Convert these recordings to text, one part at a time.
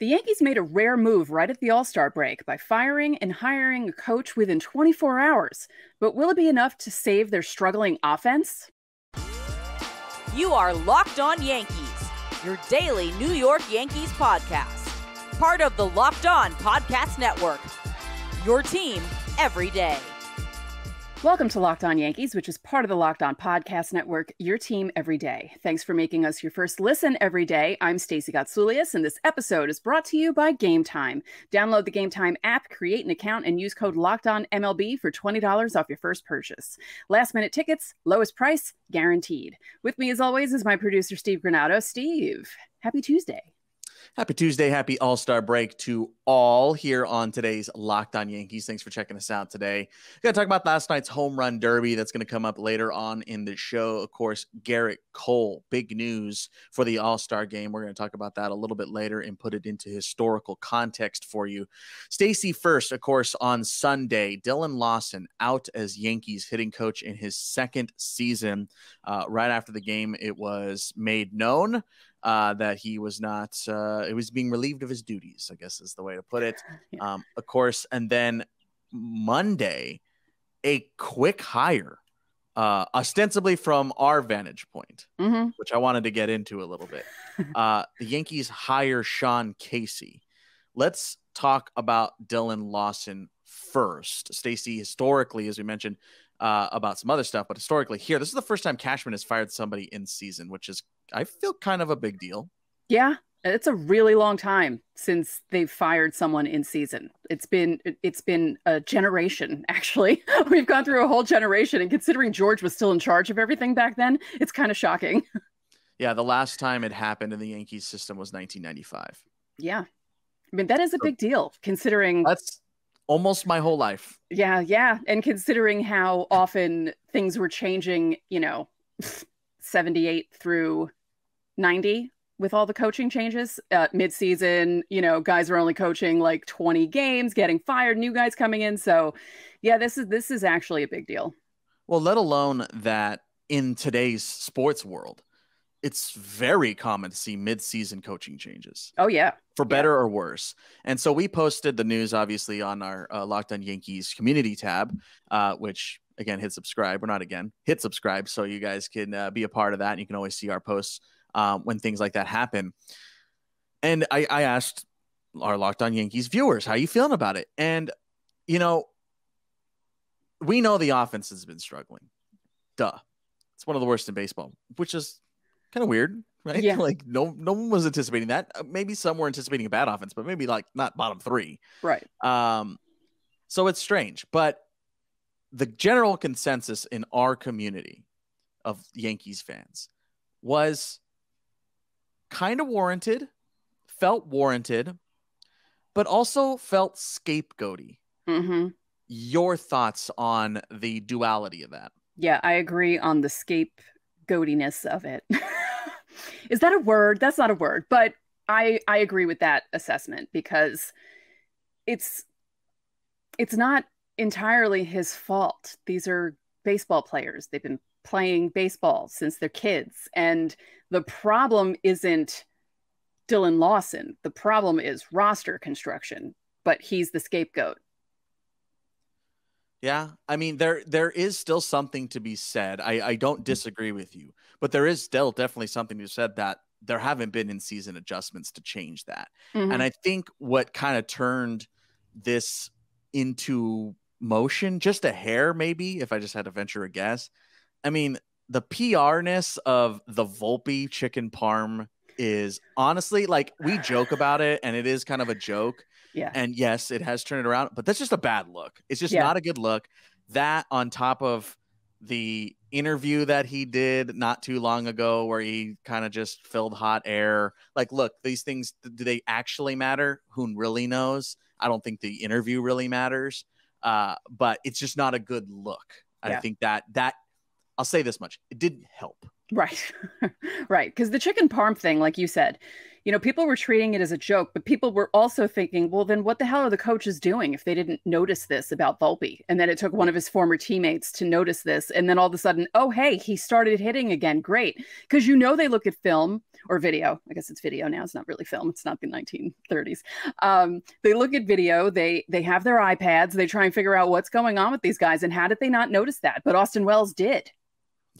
The Yankees made a rare move right at the All Star break by firing and hiring a coach within 24 hours. But will it be enough to save their struggling offense? You are Locked On Yankees, your daily New York Yankees podcast. Part of the Locked On Podcast Network. Your team every day. Welcome to Locked On Yankees, which is part of the Locked On Podcast Network, your team every day. Thanks for making us your first listen every day. I'm Stacey Gotsoulias, and this episode is brought to you by Game Time. Download the Game Time app, create an account, and use code Locked On MLB for $20 off your first purchase. Last minute tickets, lowest price, guaranteed. With me, as always, is my producer, Steve Granado. Steve, happy Tuesday. Happy Tuesday. Happy All Star break to all here on today's Locked On Yankees. Thanks for checking us out today. We're going to talk about last night's home run derby that's going to come up later on in the show. Of course, Gerrit Cole, big news for the All Star game. We're going to talk about that a little bit later and put it into historical context for you. Stacey first, of course, on Sunday, Dillon Lawson out as Yankees hitting coach in his second season. Uh, right after the game, it was made known uh, that he was not, uh, it was being relieved of his duties, I guess is the way to put it. Yeah. Um, of course, and then Monday, a quick hire, uh, ostensibly from our vantage point, mm-hmm. which I wanted to get into a little bit. Uh, the Yankees hire Sean Casey. Let's talk about Dillon Lawson first. Stacey, historically, as we mentioned, uh, about some other stuff, but historically here, this is the first time Cashman has fired somebody in season, which is I feel kind of a big deal. Yeah, it's a really long time since they've fired someone in season. It's been it's been a generation actually. We've gone through a whole generation, and considering George was still in charge of everything back then, it's kind of shocking. Yeah, the last time it happened in the Yankees system was 1995. Yeah, I mean that is a big deal considering that's almost my whole life. Yeah, yeah. And considering how often things were changing, you know, 78 through 90 with all the coaching changes uh, mid-season you know guys are only coaching like 20 games getting fired new guys coming in so yeah this is this is actually a big deal well let alone that in today's sports world it's very common to see mid-season coaching changes. Oh yeah, for better yeah. or worse. And so we posted the news, obviously, on our uh, Locked On Yankees community tab, uh, which again hit subscribe or not again hit subscribe so you guys can uh, be a part of that. And you can always see our posts um, when things like that happen. And I, I asked our Locked On Yankees viewers, "How you feeling about it?" And you know, we know the offense has been struggling. Duh, it's one of the worst in baseball, which is kind of weird, right? Yeah. like no no one was anticipating that. Uh, maybe some were anticipating a bad offense, but maybe like not bottom three. Right. Um, so it's strange, but the general consensus in our community of Yankees fans was kind of warranted, felt warranted, but also felt scapegoaty. Mm-hmm. Your thoughts on the duality of that? Yeah, I agree on the scapegoatiness of it. Is that a word? That's not a word, but I I agree with that assessment because it's it's not entirely his fault. These are baseball players. They've been playing baseball since they're kids and the problem isn't Dillon Lawson. The problem is roster construction, but he's the scapegoat. Yeah, I mean there there is still something to be said. I I don't disagree with you, but there is still definitely something to be said that there haven't been in season adjustments to change that. Mm-hmm. And I think what kind of turned this into motion just a hair maybe if I just had to venture a guess. I mean, the PRness of the Volpe chicken parm is honestly like we joke about it and it is kind of a joke yeah. And yes, it has turned it around, but that's just a bad look. It's just yeah. not a good look. That on top of the interview that he did not too long ago where he kind of just filled hot air. Like, look, these things do they actually matter? Who really knows? I don't think the interview really matters. Uh, but it's just not a good look. Yeah. I think that that I'll say this much. It didn't help. Right. right. Because the chicken parm thing, like you said, you know, people were treating it as a joke, but people were also thinking, well, then what the hell are the coaches doing if they didn't notice this about Volpe? And then it took one of his former teammates to notice this. And then all of a sudden, oh, hey, he started hitting again. Great. Because you know, they look at film or video. I guess it's video now. It's not really film. It's not the 1930s. Um, they look at video. They they have their iPads. They try and figure out what's going on with these guys and how did they not notice that? But Austin Wells did.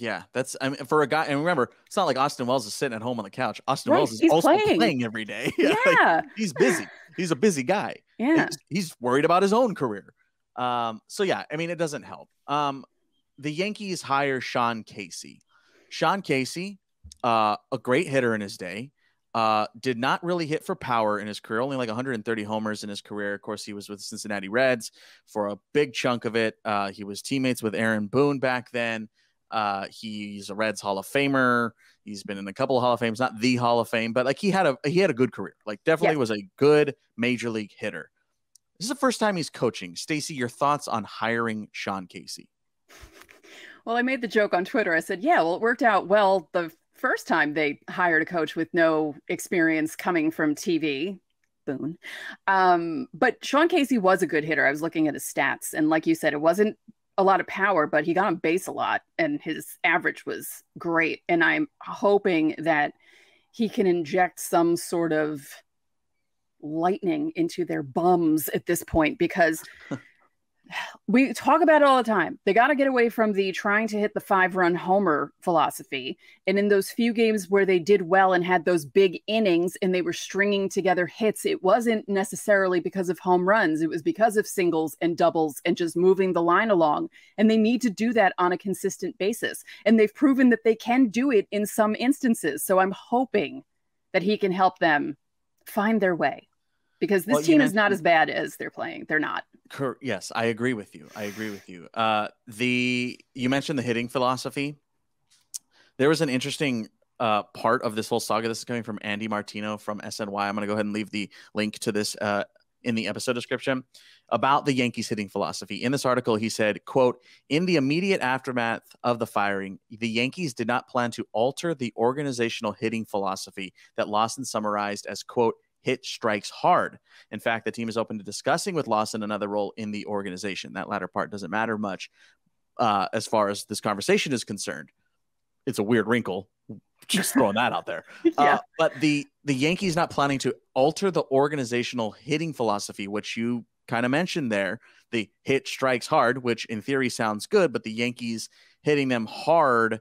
Yeah, that's I mean for a guy. And remember, it's not like Austin Wells is sitting at home on the couch. Austin Right, Wells is also playing. playing, every day. Yeah. Like, he's busy. He's a busy guy. yeah. He's, he's worried about his own career. Um, so yeah, I mean, it doesn't help. Um, the Yankees hire Sean Casey. Sean Casey, uh, a great hitter in his day, uh, did not really hit for power in his career. Only like 130 homers in his career. Of course, he was with the Cincinnati Reds for a big chunk of it. Uh, he was teammates with Aaron Boone back then. Uh, he's a Reds Hall of Famer. He's been in a couple of Hall of Fames, not the Hall of Fame, but like he had a he had a good career. Like definitely was a good major league hitter. This is the first time he's coaching. Stacey, your thoughts on hiring Sean Casey? Well, I made the joke on Twitter. I said, yeah, well, it worked out well the first time they hired a coach with no experience coming from TV. Boone. Um, but Sean Casey was a good hitter. I was looking at his stats, and like you said, it wasn't a lot of power, but he got on base a lot, and his average was great. And I'm hoping that he can inject some sort of lightning into their bums at this point because we talk about it all the time. They got to get away from the trying to hit the five run homer philosophy. And in those few games where they did well and had those big innings and they were stringing together hits, it wasn't necessarily because of home runs. It was because of singles and doubles and just moving the line along. And they need to do that on a consistent basis. And they've proven that they can do it in some instances. So I'm hoping that he can help them find their way because this Well, team is not as bad as they're playing. They're not. Yes, I agree with you. I agree with you. Uh, the you mentioned the hitting philosophy. There was an interesting uh, part of this whole saga. This is coming from Andy Martino from SNY. I'm going to go ahead and leave the link to this uh, in the episode description about the Yankees hitting philosophy. In this article, he said, "quote In the immediate aftermath of the firing, the Yankees did not plan to alter the organizational hitting philosophy that Lawson summarized as quote." Hit strikes hard. In fact, the team is open to discussing with Lawson another role in the organization. That latter part doesn't matter much uh, as far as this conversation is concerned. It's a weird wrinkle. Just throwing that out there. yeah. Uh, but the the Yankees not planning to alter the organizational hitting philosophy, which you kind of mentioned there. The hit strikes hard, which in theory sounds good, but the Yankees hitting them hard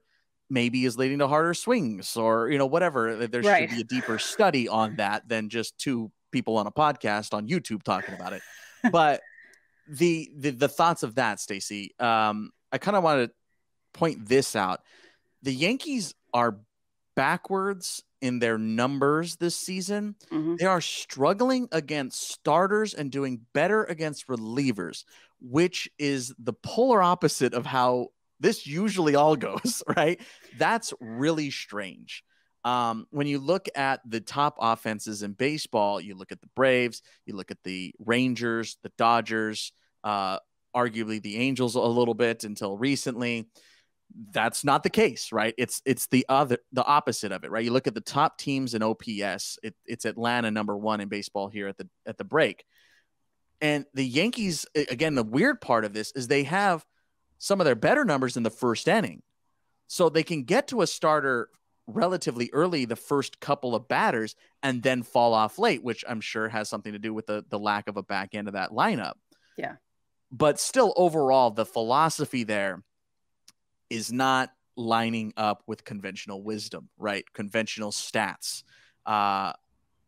maybe is leading to harder swings or you know whatever. There Right. should be a deeper study on that than just two people on a podcast on YouTube talking about it. But the the, the thoughts of that, Stacey, um, I kind of want to point this out. The Yankees are backwards in their numbers this season. Mhm. They are struggling against starters and doing better against relievers, which is the polar opposite of how this usually all goes, right? That's really strange. Um, when you look at the top offenses in baseball, you look at the Braves, you look at the Rangers, the Dodgers, uh, arguably the Angels a little bit until recently. That's not the case, right? It's it's the other the opposite of it, right? You look at the top teams in OPS. It, it's Atlanta number one in baseball here at the at the break, and the Yankees again. The weird part of this is they have some of their better numbers in the first inning, so they can get to a starter relatively early the first couple of batters and then fall off late, which I'm sure has something to do with the the lack of a back end of that lineup. Yeah. But still overall the philosophy there is not lining up with conventional wisdom, right? Conventional stats. Uh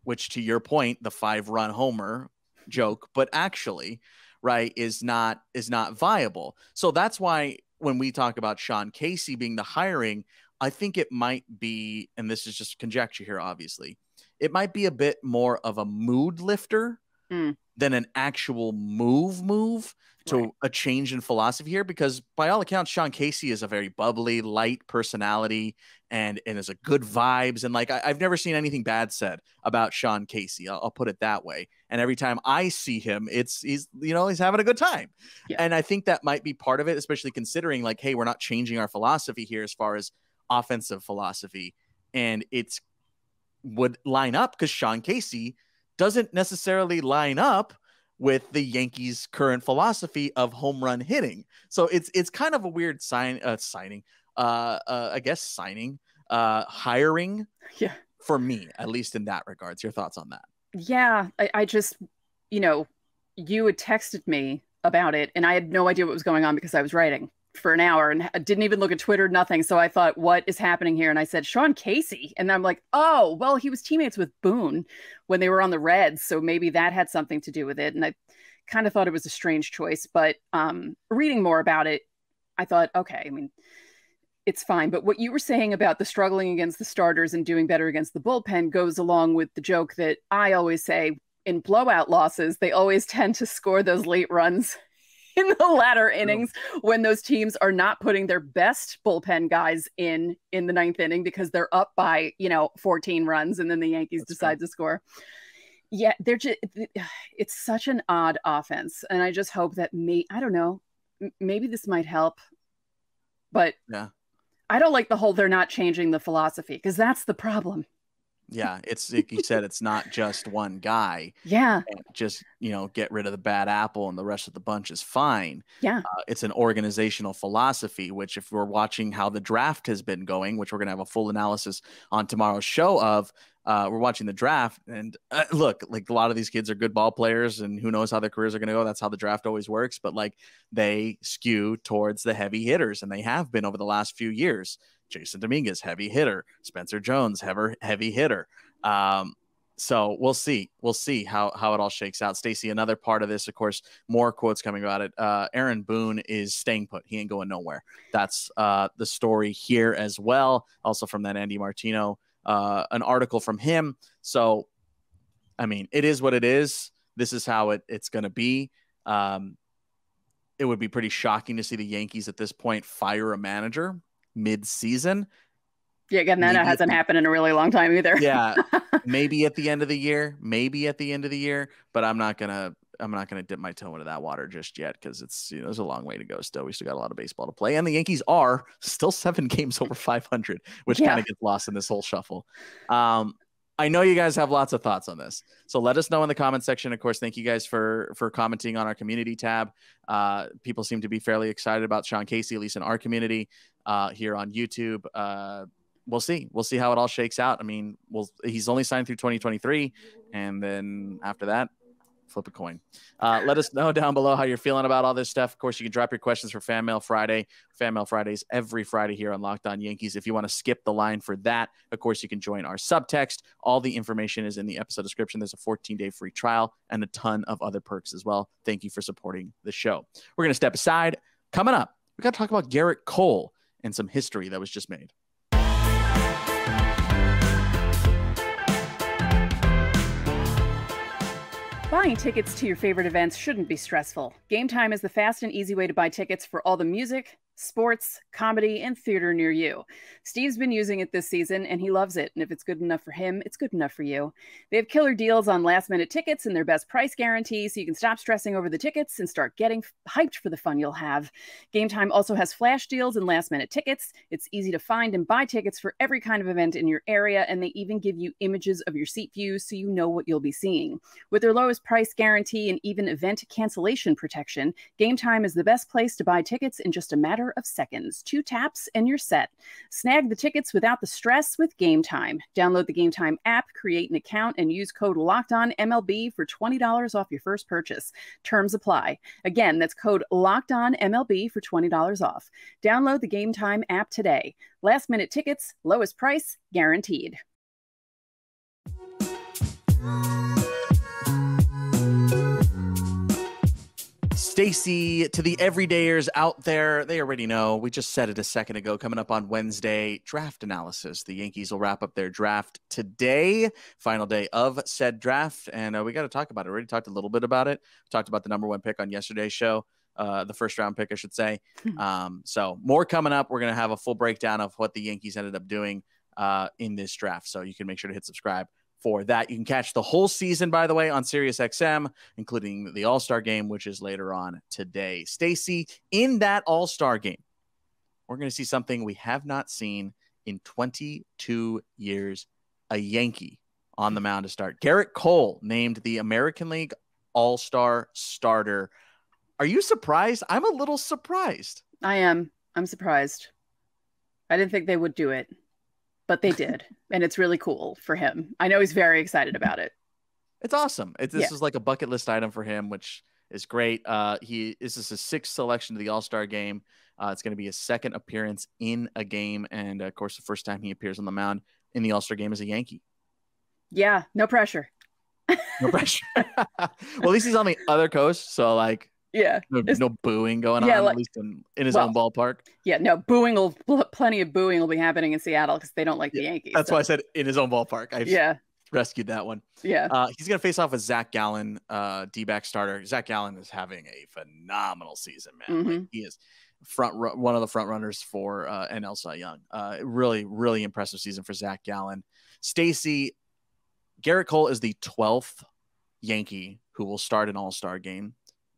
which to your point, the five run homer joke, but actually, right, is not is not viable. So that's why when we talk about Sean Casey being the hiring, I think it might be, and this is just conjecture here, obviously, it might be a bit more of a mood lifter Mm. Than an actual move move to Right. a change in philosophy here because by all accounts sean casey is a very bubbly light personality and and is a good vibes. And like I, have never seen anything bad said about sean casey. I'll, I'll put it that way. And every time i see him it's he's you know he's having a good time. Yeah. and i think that might be part of it especially considering like hey we're not changing our philosophy here as far as offensive philosophy. And it's would line up because sean casey doesn't necessarily line up with the Yankees' current philosophy of home run hitting. So it's it's kind of a weird sign uh, signing, uh, uh, I guess signing, uh, hiring Yeah. for me, at least in that regards. Your thoughts on that? Yeah, I, I just, you know, you had texted me about it, and I had no idea what was going on because I was writing for an hour and didn't even look at Twitter, nothing. So I thought, what is happening here? And I said, Sean Casey. And I'm like, oh, well, he was teammates with Boone when they were on the Reds. So maybe that had something to do with it. And I kind of thought it was a strange choice. But um, reading more about it, I thought, okay, I mean, it's fine. But what you were saying about the struggling against the starters and doing better against the bullpen goes along with the joke that I always say in blowout losses, they always tend to score those late runs in the latter innings when those teams are not putting their best bullpen guys in in the ninth inning because they're up by you know 14 runs and then the yankees That's decide to score. Yeah they're just it's such an odd offense and i just hope that me i don't know maybe this might help but yeah. I don't like the whole they're not changing the philosophy because that's the problem yeah, it's like you said, it's not just one guy. Yeah. Just, you know, get rid of the bad apple and the rest of the bunch is fine. Yeah. Uh, it's an organizational philosophy, which, if we're watching how the draft has been going, which we're going to have a full analysis on tomorrow's show of, uh, we're watching the draft. And uh, look, like a lot of these kids are good ball players and who knows how their careers are going to go. That's how the draft always works. But like they skew towards the heavy hitters and they have been over the last few years. Jasson Dominguez, heavy hitter. Spencer Jones, heavy heavy hitter. Um, so we'll see. We'll see how how it all shakes out. Stacey, another part of this, of course, more quotes coming about it. Uh, Aaron Boone is staying put. He ain't going nowhere. That's uh, the story here as well. Also from that Andy Martino, uh, an article from him. So, I mean, it is what it is. This is how it, it's going to be. Um, it would be pretty shocking to see the Yankees at this point fire a manager mid-season. Yeah, again, that maybe hasn't happened in a really long time either. yeah, maybe at the end of the year, maybe at the end of the year, but I'm not gonna I'm not gonna dip my toe into that water just yet because it's you know there's a long way to go. Still, we still got a lot of baseball to play, and the Yankees are still seven games over 500, which yeah. kind of gets lost in this whole shuffle. Um, I know you guys have lots of thoughts on this, so let us know in the comment section. Of course, thank you guys for for commenting on our community tab. Uh, people seem to be fairly excited about Sean Casey, at least in our community uh, here on YouTube. Uh, we'll see. We'll see how it all shakes out. I mean, we'll, he's only signed through 2023, and then after that, flip a coin. Uh, let us know down below how you're feeling about all this stuff. Of course, you can drop your questions for Fan Mail Friday. Fan Mail Fridays every Friday here on Locked On Yankees. If you want to skip the line for that, of course, you can join our subtext. All the information is in the episode description. There's a 14 day free trial and a ton of other perks as well. Thank you for supporting the show. We're going to step aside. Coming up, we got to talk about Gerrit Cole and some history that was just made. Buying tickets to your favorite events shouldn't be stressful. Game Time is the fast and easy way to buy tickets for all the music, sports, comedy, and theater near you. Steve's been using it this season and he loves it. And if it's good enough for him, it's good enough for you. They have killer deals on last minute tickets and their best price guarantee, so you can stop stressing over the tickets and start getting hyped for the fun you'll have. Game Time also has flash deals and last minute tickets. It's easy to find and buy tickets for every kind of event in your area, and they even give you images of your seat views so you know what you'll be seeing. With their lowest price guarantee and even event cancellation protection, Game Time is the best place to buy tickets in just a matter of seconds. Two taps and you're set. Snag the tickets without the stress with Game Time. Download the Game Time app, create an account, and use code Locked On MLB for $20 off your first purchase. Terms apply. Again, that's code Locked On MLB for $20 off. Download the Game Time app today. Last minute tickets, lowest price, guaranteed. Stacey, to the everydayers out there, they already know. We just said it a second ago. Coming up on Wednesday, draft analysis. The Yankees will wrap up their draft today, final day of said draft, and uh, we got to talk about it. We already talked a little bit about it. We talked about the number one pick on yesterday's show, uh, the first round pick, I should say. Hmm. um, so more coming up. We're gonna have a full breakdown of what the Yankees ended up doing uh, in this draft. So you can make sure to hit subscribe for that. You can catch the whole season, by the way, on SiriusXM, including the All Star game, which is later on today. Stacey, in that All Star game, we're going to see something we have not seen in 22 years a Yankee on the mound to start. Gerrit Cole named the American League All Star starter. Are you surprised? I'm a little surprised. I am. I'm surprised. I didn't think they would do it but they did, and it's really cool for him. I know he's very excited about it. It's awesome. It, this Yeah. is like a bucket list item for him, which is great. Uh, he this is his sixth selection to the All Star game. Uh, it's going to be his second appearance in a game, and of course, the first time he appears on the mound in the All Star game as a Yankee. Yeah, no pressure. No pressure. well, at least he's on the other coast, so like Yeah, no, no booing going Yeah, on, like- at least in, in his well, own ballpark. yeah, no booing will pl- plenty of booing will be happening in Seattle because they don't like the Yankees. That's so- why I said in his own ballpark. I Yeah, rescued that one. yeah, Uh, he's going to face off with Zach Gallen, uh, D-back starter. Zach Gallen is having a phenomenal season, man. Like, Mhm. he is front ru- one of the front runners for uh, NL Cy Young. Uh, really, really impressive season for Zach Gallen. Stacey Gerrit Cole is the twelfth Yankee who will start an All Star game.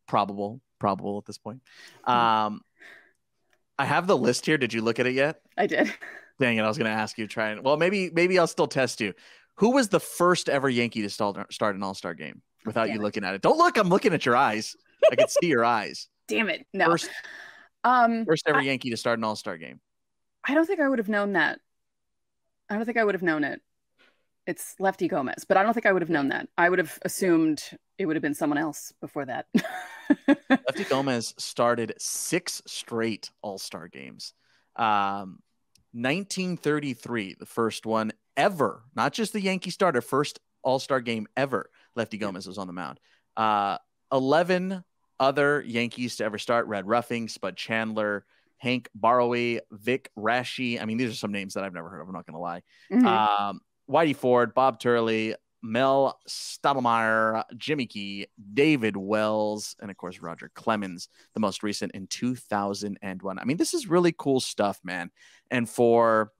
Probable, probable at this point. Um, I have the list here. Did you look at it yet? I did. Dang it! I was going to ask you. Try and well, maybe maybe I'll still test you. Who was the first ever Yankee to start start an All Star game without you Damn it. looking at it? Don't look. I'm looking at your eyes. I can see your eyes. Damn it! No, First um, first ever I- Yankee to start an All Star game. I don't think I would have known that. I don't think I would have known it. It's Lefty Gomez, but I don't think I would have known that. I would have assumed it would have been someone else before that. Lefty Gomez started six straight All Star games. Um, 1933, the first one ever, not just the Yankee starter, first All Star game ever. Lefty Gomez was on the mound. Uh, 11 other Yankees to ever start Red Ruffing, Spud Chandler, Hank Borowy, Vic Raschi. I mean, these are some names that I've never heard of. I'm not going to lie. Mhm. Um, Whitey Ford, Bob Turley, Mel Stottlemyre, Jimmy Key, David Wells, and of course Roger Clemens, the most recent in 2001. I mean, this is really cool stuff, man. And for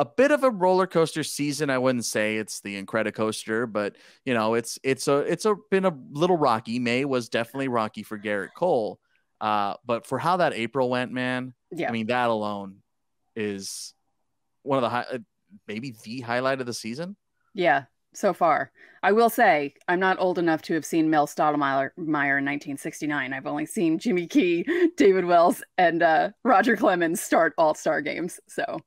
a bit of a roller coaster season, I wouldn't say it's the Incredicoaster, but you know, it's it's a it's a been a little rocky. May was definitely rocky for Gerrit Cole. Uh, but for how that April went, man, yeah, I mean, that alone is one of the high, maybe the highlight of the season. yeah. So far, I will say I'm not old enough to have seen Mel Stottlemyre in 1969. I've only seen Jimmy Key, David Wells, and uh, Roger Clemens start All Star games. So,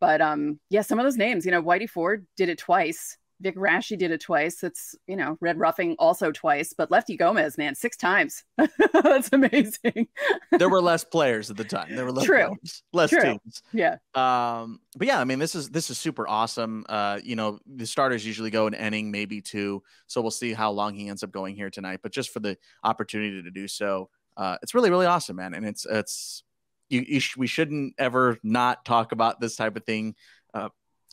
but um, yeah, some of those names, you know, Whitey Ford did it twice. Vic Raschi did it twice. It's you know Red Ruffing also twice, but Lefty Gomez, man, six times. That's amazing. There were less players at the time. There were less, True. teams, less True. teams. Yeah, Um, but yeah, I mean, this is this is super awesome. Uh, you know, the starters usually go an inning, maybe two. So we'll see how long he ends up going here tonight. But just for the opportunity to do so, uh, it's really really awesome, man. And it's it's you, you sh- we shouldn't ever not talk about this type of thing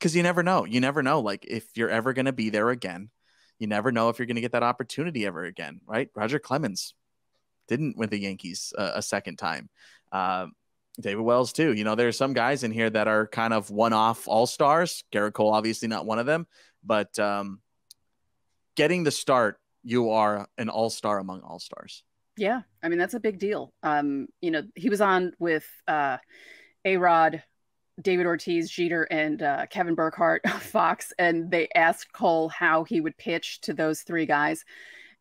because you never know. You never know. Like if you're ever going to be there again, you never know if you're going to get that opportunity ever again, right? Roger Clemens didn't win the Yankees uh, a second time. Uh, David Wells too. You know, there's some guys in here that are kind of one-off all-stars. Gerrit Cole, obviously not one of them, but um, getting the start, you are an all-star among all-stars. yeah. I mean that's a big deal. Um, you know, he was on with uh, A Rod, David Ortiz, Jeter, and uh, Kevin Burkhardt Fox, and they asked Cole how he would pitch to those three guys,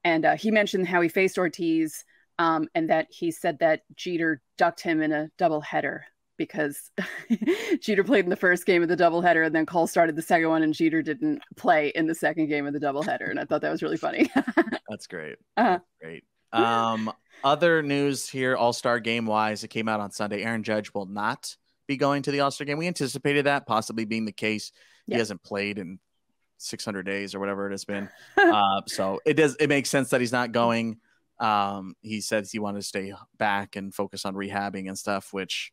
and uh, he mentioned how he faced Ortiz, um, and that he said that Jeter ducked him in a doubleheader because Jeter played in the first game of the doubleheader, and then Cole started the second one, and Jeter didn't play in the second game of the doubleheader, and I thought that was really funny. That's great. Uh-huh. That's great. Um, other news here, all-star game wise, it came out on Sunday. Aaron Judge will not be going to the all-star game. We anticipated that possibly being the case. He hasn't played in 600 days or whatever it has been. uh, so it does it makes sense that he's not going. Um, he says he wanted to stay back and focus on rehabbing and stuff, which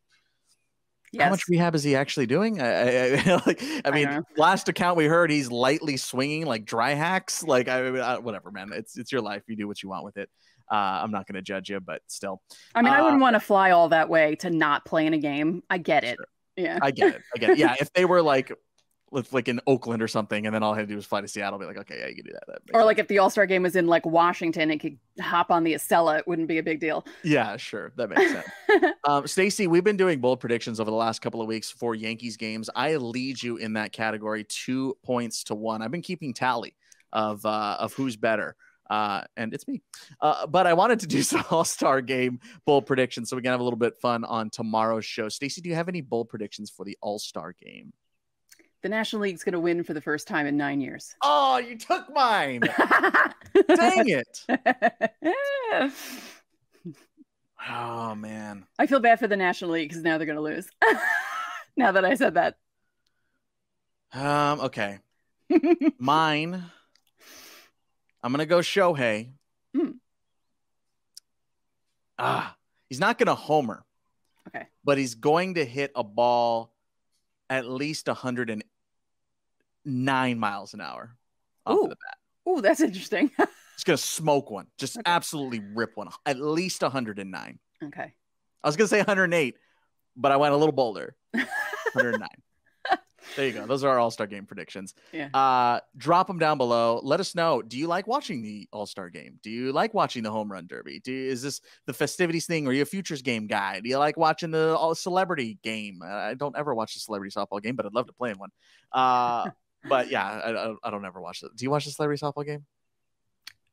yes. how much rehab is he actually doing? I, I, I- like, I mean, know. last account we heard he's lightly swinging like dry hacks. Like, I, I whatever, man. It's it's your life. You do what you want with it. Uh, I'm not going to judge you, but still, I mean, I Uh, wouldn't want to fly all that way to not play in a game. I get it. Sure. Yeah. I get it. I get it. Yeah, if they were like, like in Oakland or something, and then all I had to do was fly to Seattle, I'd be like, okay, yeah, you can do that. that Or sense. like if the All Star game was in like Washington it could hop on the Acela, it wouldn't be a big deal. yeah, sure, that makes sense. um, Stacey, we've been doing bold predictions over the last couple of weeks for Yankees games. I lead you in that category, two points to one. I've been keeping tally of uh, of who's better. Uh, and it's me. Uh, but I wanted to do some All Star Game bold predictions, so we can have a little bit fun on tomorrow's show. Stacey, do you have any bold predictions for the All Star Game? The National League's going to win for the first time in nine years. Oh, you took mine. Dang it. Oh man. I feel bad for the National League because now they're going to lose. now that I said that. Um. Okay. Mine. I'm gonna go Shohei. Hmm. Ah, he's not gonna homer. Okay. But he's going to hit a ball at least 109 miles an hour off Ooh. of the bat. Oh, that's interesting. He's gonna smoke one, just Okay. absolutely rip one, at least 109. okay. I was gonna say 108, but I went a little bolder. 109. There you go. Those are our All Star Game predictions. Yeah. Uh, drop them down below. Let us know. Do you like watching the All Star Game? Do you like watching the Home Run Derby? Do you, is this the festivities thing? Are you a futures game guy? Do you like watching the all celebrity game? I don't ever watch the celebrity softball game, but I'd love to play in one. Uh, but yeah, I, I, don't ever watch it. Do you watch the celebrity softball game?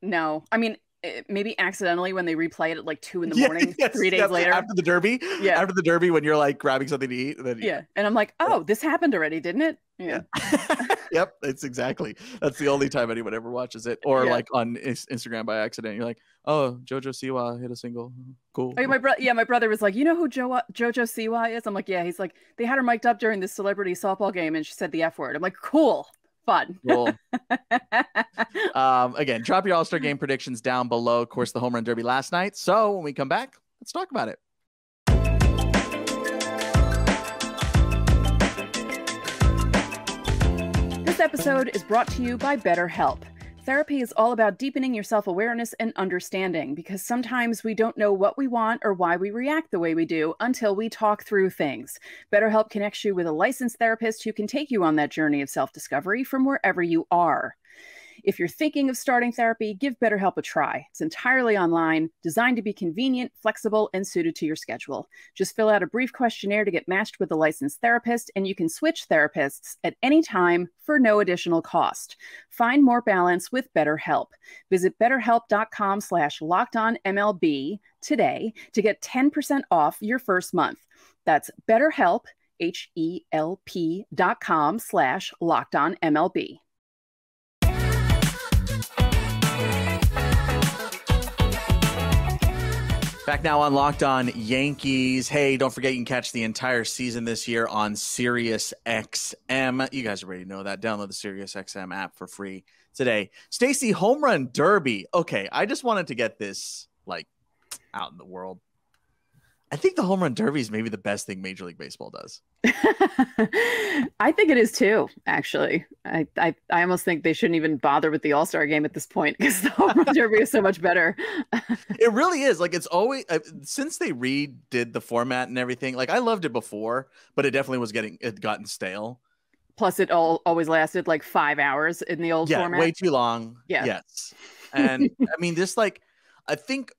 No, I mean, Eh, maybe accidentally when they replay it at like two in the Yeah, morning, yes, three days yes, later. after the Derby. Yeah. after the Derby, when you're like grabbing something to eat, And then yeah. And I'm like, oh, this happened already, didn't it? Yeah. yep, it's exactly. That's the only time anyone ever watches it. Or Yeah. like on Instagram by accident, you're like, "Oh, JoJo Siwa hit a single. Cool." Oh, my brother, yeah, my brother was like, you know who jo- JoJo Siwa is? I'm like, yeah. He's like, they had her mic'd up during this celebrity softball game, and she said the f word. I'm like, cool, fun. Cool. um, again, drop your All Star Game predictions down below. Of course, the home run derby last night. So when we come back, let's talk about it. This episode is brought to you by BetterHelp. Therapy is all about deepening your self awareness and understanding because sometimes we don't know what we want or why we react the way we do until we talk through things. BetterHelp connects you with a licensed therapist who can take you on that journey of self discovery from wherever you are. If you're thinking of starting therapy, give BetterHelp a try. It's entirely online, designed to be convenient, flexible, and suited to your schedule. Just fill out a brief questionnaire to get matched with a licensed therapist, and you can switch therapists at any time for no additional cost. Find more balance with BetterHelp. Visit betterhelp.com slash lockedonmlb today to get 10% off your first month. That's betterhelp, H-E-L-P dot com slash lockedonmlb. Back now on Locked On Yankees. Hey, don't forget you can catch the entire season this year on Sirius XM. You guys already know that. Download the Sirius XM app for free today. Stacey, home run derby. Okay, I just wanted to get this like out in the world. I think the home run derby is maybe the best thing Major League Baseball does. I think it is too, actually. I, I, I almost think they shouldn't even bother with the All Star game at this point because the home run derby is so much better. It really is. Like it's always uh, since they redid the format and everything. Like I loved it before, but it definitely was getting it gotten stale. Plus, it all always lasted like five hours in the old yeah, format. way too long. Yeah. Yes. And I mean, this like, I think,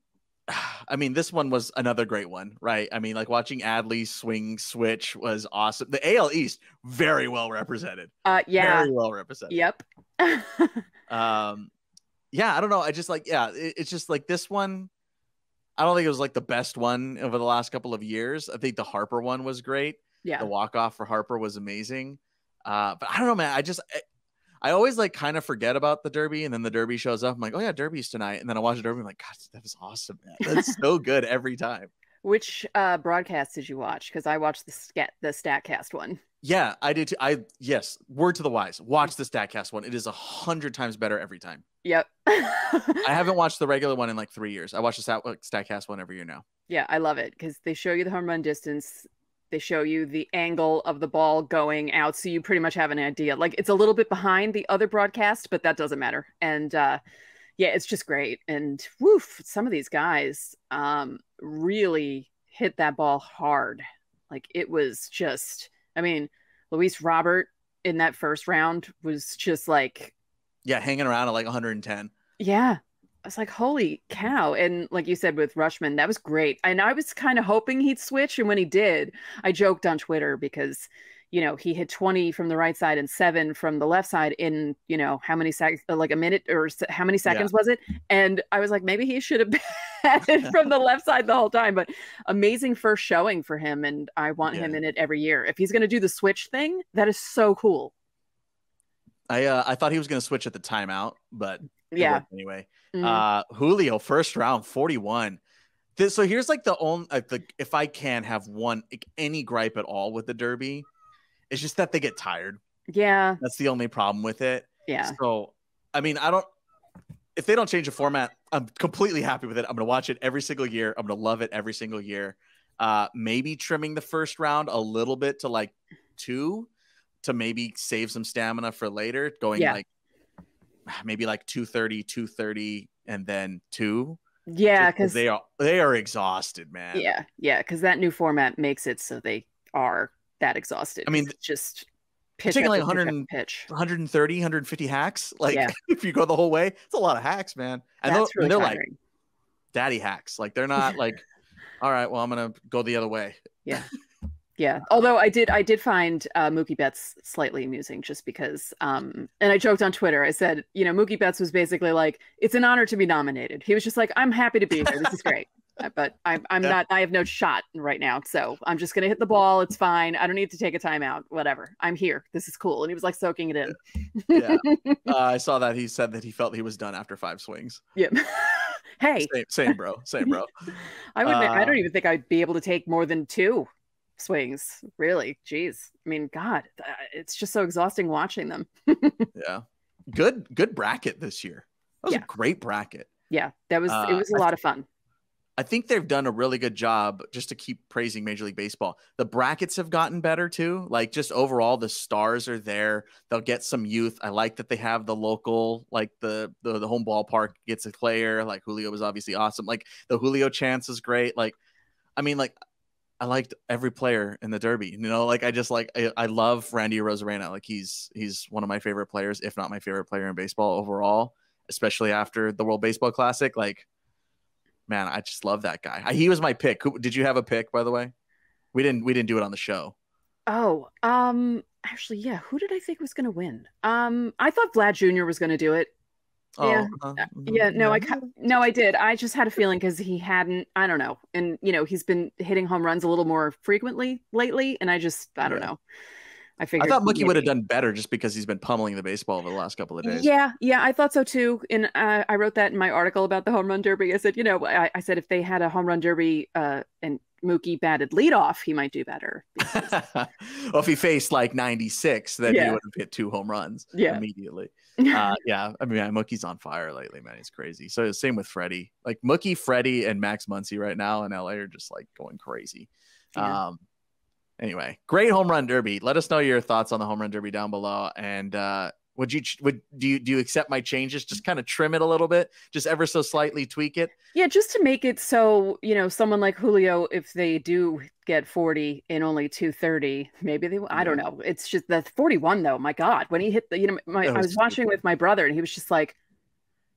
I mean, this one was another great one, right? I mean, like watching Adley swing switch was awesome. The AL East very well represented. uh, yeah. Very well represented. Yep. Um, yeah, I don't know. I just like, yeah, it- it's just like this one. I don't think it was like the best one over the last couple of years. I think the Harper one was great. yeah. The walk off for Harper was amazing. Uh, but I don't know, man. I just I, always like kind of forget about the Derby, and then the Derby shows up. I'm like, oh yeah, Derby's tonight, and then I watch the Derby. I'm like, God, that was awesome, man. That's so good every time. Which uh, broadcast did you watch? Because I watched the scat the Statcast one. Yeah, I did. Too. I yes, word to the wise. Watch the Statcast one. It is a hundred times better every time. Yep. I haven't watched the regular one in like three years. I watch the Stat, Statcast one every year now. Yeah, I love it because they show you the home run distance. They show you the angle of the ball going out, so you pretty much have an idea. Like it's a little bit behind the other broadcast, but that doesn't matter. And uh, yeah, it's just great. And woof, some of these guys um, really hit that ball hard. Like it was just, I mean, Luis Robert in that first round was just like Yeah, hanging around at like 110. yeah. I was like, holy cow. And like you said with Rutschman, that was great. And I was kind of hoping he'd switch. And when he did, I joked on Twitter because, you know, he hit 20 from the right side and seven from the left side in, you know, how many seconds, like a minute or se- how many seconds was it? And I was like, maybe he should have batted from the left side the whole time. But amazing first showing for him. And I want him in it every year. If he's going to do the switch thing, that is so cool. I uh, I thought he was going to switch at the timeout, but Yeah. Anyway, Mhm. uh, Julio first round forty one. This, so here's like the only like the if I can have one like, any gripe at all with the Derby, it's just that they get tired. yeah. That's the only problem with it. Yeah. So, I mean, I don't. If they don't change the format, I'm completely happy with it. I'm gonna watch it every single year. I'm gonna love it every single year. Uh, maybe trimming the first round a little bit to like two, to maybe save some stamina for later. Going Yeah. like maybe like 230, 230, and then two. Yeah. 'cause Because they are they are exhausted, man. yeah, yeah. Because that new format makes it so they are that exhausted. I mean just pitch taking like after pitch 100 after pitch. 130, 150 hacks. Like Yeah. if you go the whole way, it's a lot of hacks, man. And they're, That's really they're like daddy hacks. Like they're not like, all right, well, I'm gonna go the other way. Yeah. Although I did, I did find uh, Mookie Betts slightly amusing, just because. Um, and I joked on Twitter. I said, you know, Mookie Betts was basically like, "It's an honor to be nominated." He was just like, "I'm happy to be here. This is great." Uh, But I'm, I'm Yeah. not. I have no shot right now, so I'm just gonna hit the ball. It's fine. I don't need to take a timeout. Whatever. I'm here. This is cool. And he was like soaking it in. Yeah. uh, I saw that he said that he felt he was done after five swings. Yeah. hey, Same, same bro. Same bro. I would. I Uh, don't even think I'd be able to take more than two swings. Really, jeez. I mean, God, uh, it's just so exhausting watching them. Yeah. Good, good bracket this year. That was Yeah. a great bracket. Yeah, that was. it Uh, was a lot of fun. I think they've done a really good job just to keep praising Major League Baseball. The brackets have gotten better too. Like just overall, the stars are there. They'll get some youth. I like that they have the local, like the the, the home ballpark gets a player. Like Julio was obviously awesome. Like the Julio chance is great. Like, I mean, like I liked every player in the Derby. You know, like I just like I, I love Randy Arozarena. Like he's he's one of my favorite players, if not my favorite player in baseball overall. Especially after the World Baseball Classic, like man, I just love that guy. I- He was my pick. Who, did you have a pick, by the way? We didn't. We didn't do it on the show. Oh, um, actually, yeah. Who did I think was going to win? Um, I thought Vlad Jr. was going to do it. Yeah, uh, Uh, Yeah, no, I no, I did. I just had a feeling because he hadn't. I don't know, and you know, he's been hitting home runs a little more frequently lately, and I just, I don't Yeah. know. I figured. I thought Mookie would have done better just because he's been pummeling the baseball over the last couple of days. Yeah, yeah, I thought so too. And uh, I wrote that in my article about the home run derby. I said, you know, I, I said if they had a home run derby uh, and Mookie batted leadoff, he might do better. because- well, if he faced like 96, then he would have hit two home runs Yeah. immediately. Uh, yeah, I mean, Mookie's on fire lately, man. He's crazy. So same with Freddie. Like Mookie, Freddie, and Max Muncy right now in LA are just like going crazy. Yeah. Um, anyway, great home run derby. Let us know your thoughts on the home run derby down below. And uh, would you would do you do you accept my changes? Just kind of trim it a little bit, just ever so slightly tweak it. Yeah, just to make it so, you know, someone like Julio, if they do get 40 in only 230, maybe they, I don't mm-hmm. know. It's just the 41 though. My God, when he hit the, you know, my, That I was was watching stupid. with my brother and he was just like,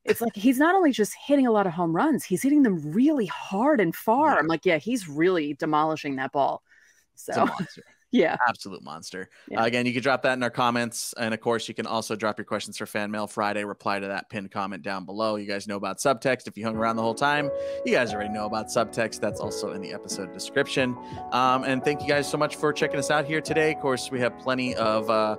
it's like he's not only just hitting a lot of home runs, he's hitting them really hard and far. Yeah. I'm like, yeah, he's really demolishing that ball. So. yeah. absolute monster. Yeah. Uh, again, you can drop that in our comments. And of course, you can also drop your questions for Fan Mail Friday. Reply to that pinned comment down below. You guys know about subtext. If you hung around the whole time, you guys already know about subtext. That's also in the episode description. Um, and thank you guys so much for checking us out here today. Of course, we have plenty of. Uh,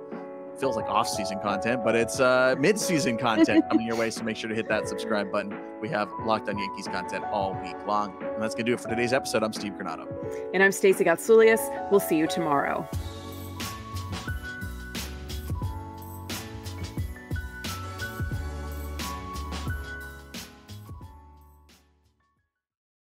Feels like off-season content, but it's uh, mid-season content coming your way. So make sure to hit that subscribe button. We have Locked On Yankees content all week long, and that's gonna do it for today's episode. I'm Steve Granado. And I'm Stacey Gotsoulias. We'll see you tomorrow.